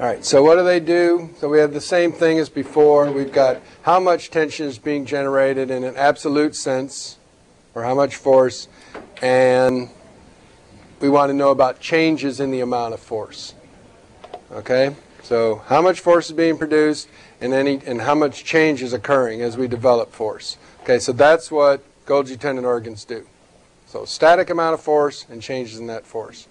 All right, so what do they do? So we have the same thing as before. We've got how much tension is being generated in an absolute sense, or how much force, and we want to know about changes in the amount of force. Okay, so how much force is being produced, and any and how much change is occurring as we develop force. Okay, so that's what Golgi tendon organs do. So static amount of force and changes in that force.